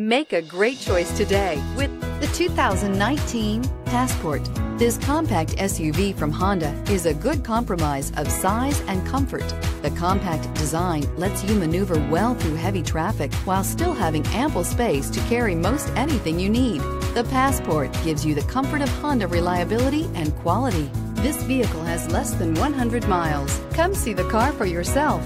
Make a great choice today with the 2019 Passport. This compact SUV from Honda is a good compromise of size and comfort. The compact design lets you maneuver well through heavy traffic while still having ample space to carry most anything you need. The Passport gives you the comfort of Honda reliability and quality. This vehicle has less than 100 miles. Come see the car for yourself.